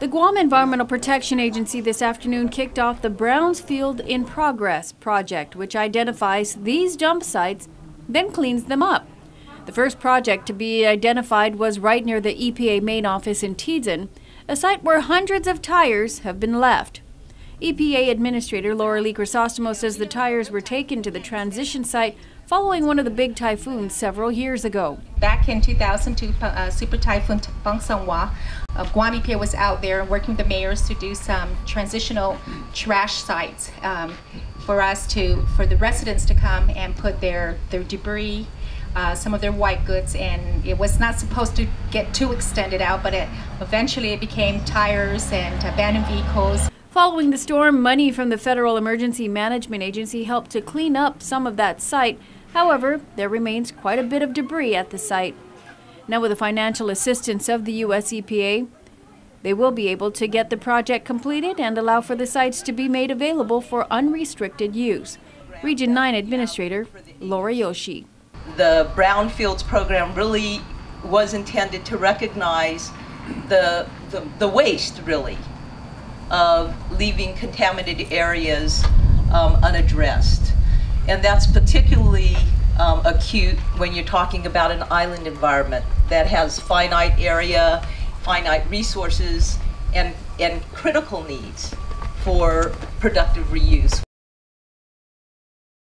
The Guam Environmental Protection Agency this afternoon kicked off the Brownfield in Progress project, which identifies these dump sites, then cleans them up. The first project to be identified was right near the EPA main office in Tiyan, a site where hundreds of tires have been left. EPA Administrator Lorilee Crisostomo says the tires were taken to the transition site following one of the big typhoons several years ago. Back in 2002, uh, Super Typhoon Pongsona, uh, Guam EPA was out there working with the mayors to do some transitional trash sites um, for us to, for the residents to come and put their, their debris, uh, some of their white goods, and it was not supposed to get too extended out, but it, eventually it became tires and abandoned vehicles. Following the storm, money from the Federal Emergency Management Agency helped to clean up some of that site. However, there remains quite a bit of debris at the site. Now, with the financial assistance of the U.S. EPA, they will be able to get the project completed and allow for the sites to be made available for unrestricted use. Region 9 Administrator Laura Yoshii. The Brownfields program really was intended to recognize the, the, the waste, really, of leaving contaminated areas um, unaddressed. And that's particularly um, acute when you're talking about an island environment that has finite area, finite resources, and, and critical needs for productive reuse.